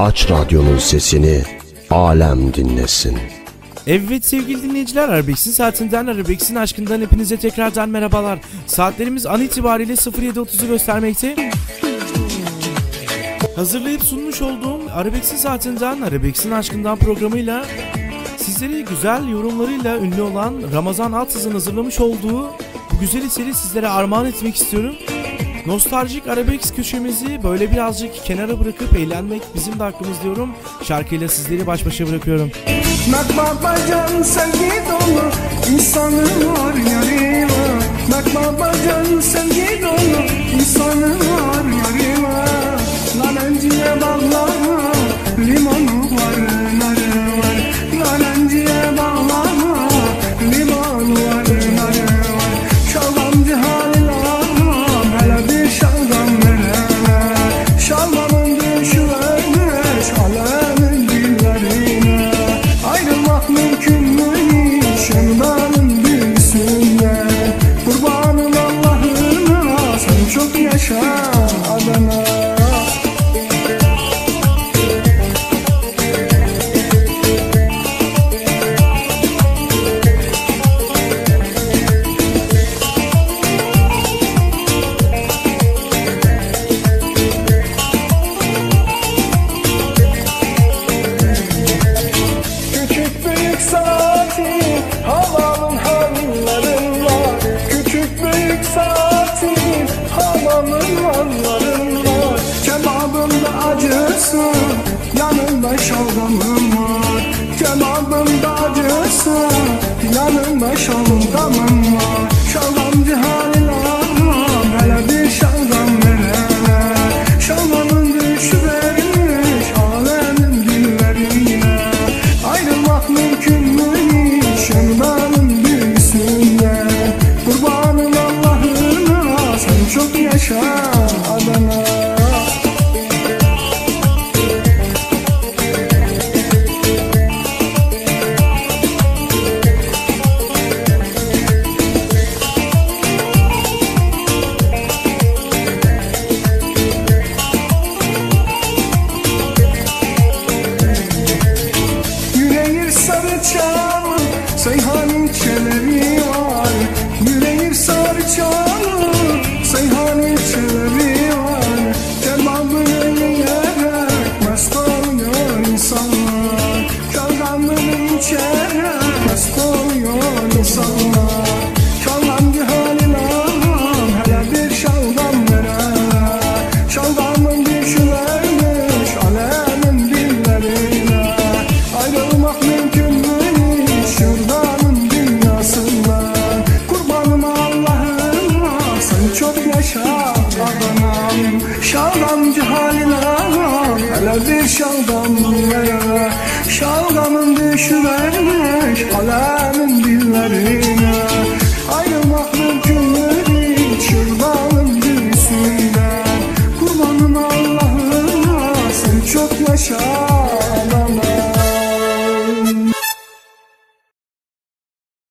Aç radyonun sesini, alem dinlesin. Evet sevgili dinleyiciler Arbex'in saatinden Arbex'in aşkından hepinize tekrardan merhabalar. Saatlerimiz an itibariyle 07.30'u göstermekte. Hazırlayıp sunmuş olduğum Arabex'in saatinden Arabex'in aşkından programıyla sizleri güzel yorumlarıyla ünlü olan Ramazan Altsız'ın hazırlamış olduğu bu güzel eseri sizlere armağan etmek istiyorum. Nostaljik Arabex köşemizi böyle birazcık kenara bırakıp eğlenmek bizim de hakkımız diyorum. Şarkıyla sizleri baş başa bırakıyorum. Bak babacan sevgi dolu insanı var yarı var Bak babacan sevgi şalgamım var. Kebabımda acısı yanımda şalgamım var. Şalgamcı halil your Alevi şalgam bunlara Şalgamın düşüvermiş Alemin dillerine. Ayrılmak mümkün mü değil Şırdanın düğüsünden Kurbanım Allah'ına Sen çok yaşa.